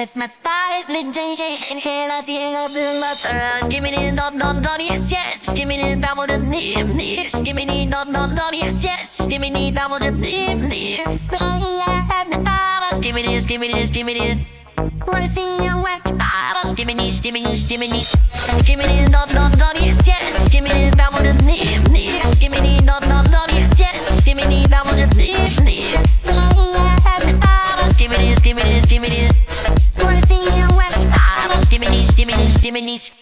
That's my style, JJ, inhale, I feel up in my gimme in, nom nom nom, yes, yes Give Skimming in, down with a nip, gimme in, nom nom nom, yes, yes Skimming in, down with a nip, nip Skimming in, skimming in, skimming in Wanna see you gimme this. Gimme this, gimme in, nom nom nom, yes, yes Give Skimming in, down with a nip, gimme in, nom nom nom, yes, yes Skimming in, the with Gimme this, gimme this, gimme this. diminish.